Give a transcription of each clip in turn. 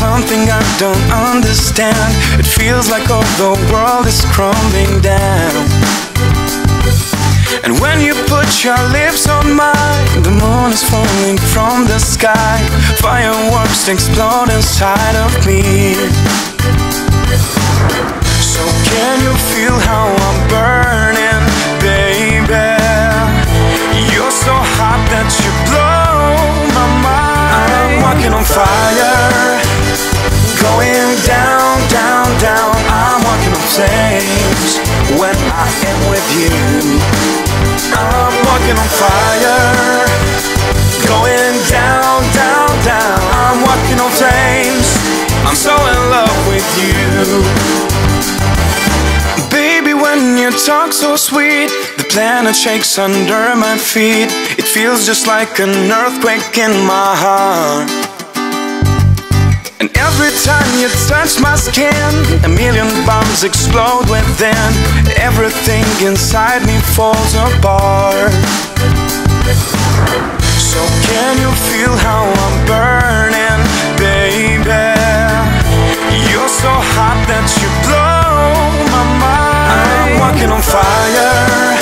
something I don't understand. It feels like all the world is crumbling down. And when you put your lips on mine, the moon is falling from the sky. Fireworks explode inside of me. When I am with you. I'm walking on fire, going down, down, down. I'm walking on flames. I'm so in love with you. Baby, when you talk so sweet, the planet shakes under my feet. It feels just like an earthquake in my heart. And every time you touch my skin, a million bombs explode within. Everything inside me falls apart. So can you feel how I'm burning, baby? You're so hot that you blow my mind. I'm walking on fire,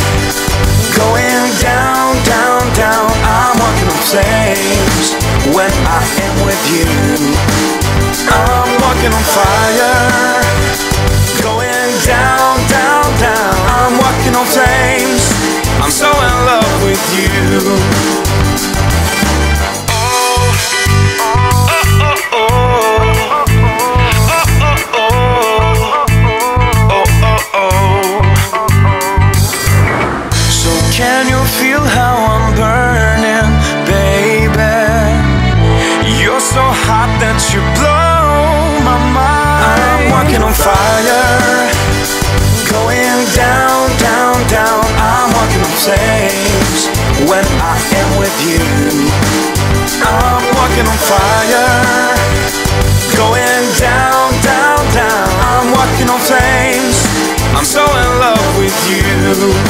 going down, down, down. I'm walking on flames when I am with you. You. So can you feel how I'm burning, baby? You're so hot that you blow my mind. I'm walking on fire, going down, down, down. I'm walking on flames when I am with you. I'm walking on fire, going down, down, down. I'm walking on flames. I'm so in love with you.